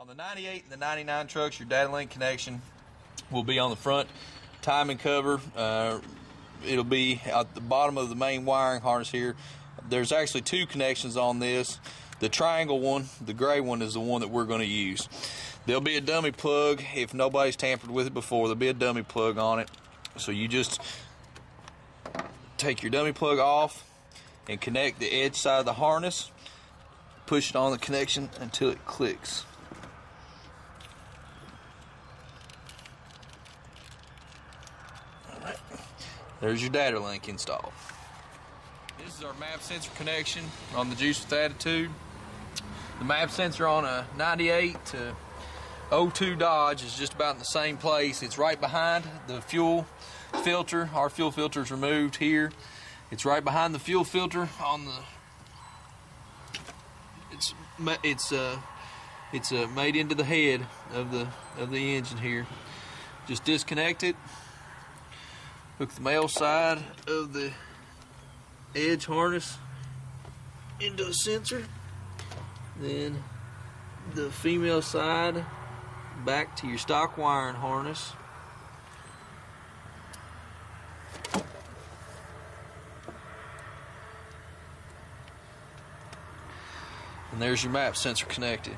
On the 98 and the 99 trucks, your data link connection will be on the front timing cover. Uh, it'll be at the bottom of the main wiring harness here. There's actually two connections on this. The triangle one, the gray one, is the one that we're going to use. There'll be a dummy plug if nobody's tampered with it before. There'll be a dummy plug on it. So you just take your dummy plug off and connect the edge side of the harness. Push it on the connection until it clicks. There's your data link installed. This is our map sensor connection on the Juice with Attitude. The map sensor on a 98 to 02 Dodge is just about in the same place. It's right behind the fuel filter. Our fuel filter is removed here. It's right behind the fuel filter on the. It's it's uh it's uh, made into the head of the of the engine here. Just disconnect it. Hook the male side of the edge harness into the sensor. Then the female side back to your stock wiring harness. And there's your map sensor connected.